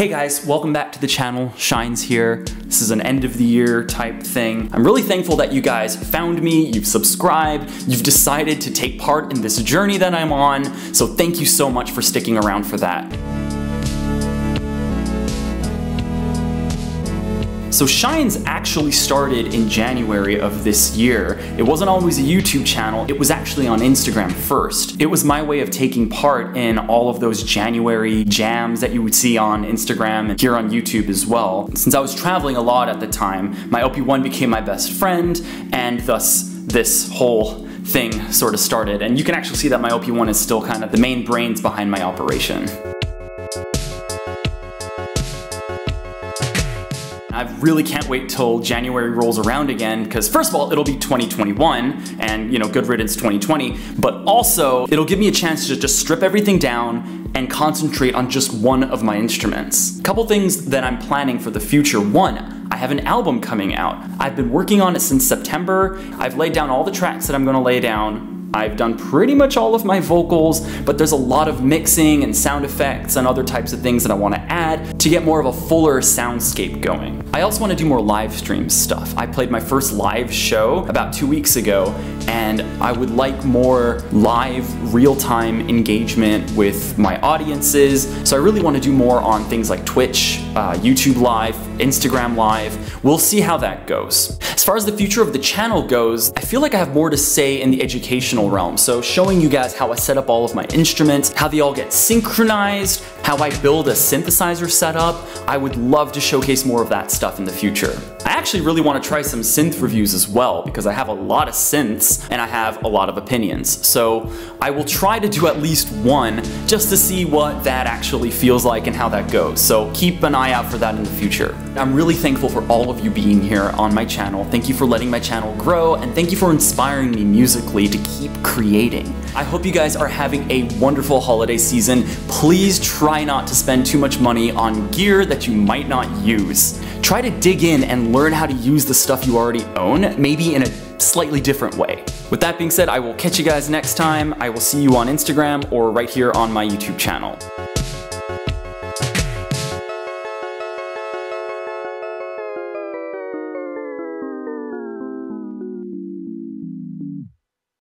Hey guys, welcome back to the channel, Shines here. This is an end of the year type thing. I'm really thankful that you guys found me, you've subscribed, you've decided to take part in this journey that I'm on, so thank you so much for sticking around for that. So Shines actually started in January of this year. It wasn't always a YouTube channel, it was actually on Instagram first. It was my way of taking part in all of those January jams that you would see on Instagram and here on YouTube as well. Since I was traveling a lot at the time, my OP1 became my best friend and thus this whole thing sort of started. And you can actually see that my OP1 is still kind of the main brains behind my operation. I really can't wait till January rolls around again because first of all, it'll be 2021 and you know, good riddance 2020, but also it'll give me a chance to just strip everything down and concentrate on just one of my instruments. Couple things that I'm planning for the future. One, I have an album coming out. I've been working on it since September. I've laid down all the tracks that I'm gonna lay down. I've done pretty much all of my vocals, but there's a lot of mixing and sound effects and other types of things that I want to add to get more of a fuller soundscape going. I also want to do more live stream stuff. I played my first live show about two weeks ago, and I would like more live, real-time engagement with my audiences. So I really want to do more on things like Twitch, uh, YouTube Live, Instagram Live. We'll see how that goes. As far as the future of the channel goes, I feel like I have more to say in the educational realm. So showing you guys how I set up all of my instruments, how they all get synchronized, how I build a synthesizer setup. I would love to showcase more of that stuff in the future. I actually really want to try some synth reviews as well because I have a lot of synths and I have a lot of opinions. So I will try to do at least one just to see what that actually feels like and how that goes. So keep an eye out for that in the future. I'm really thankful for all of you being here on my channel. Thank you for letting my channel grow and thank you for inspiring me musically to keep creating. I hope you guys are having a wonderful holiday season. Please try not to spend too much money on gear that you might not use. Try to dig in and learn how to use the stuff you already own, maybe in a slightly different way. With that being said, I will catch you guys next time. I will see you on Instagram or right here on my YouTube channel.